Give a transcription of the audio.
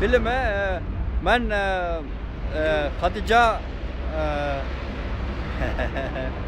فيلم آه، من آه، آه، خديجة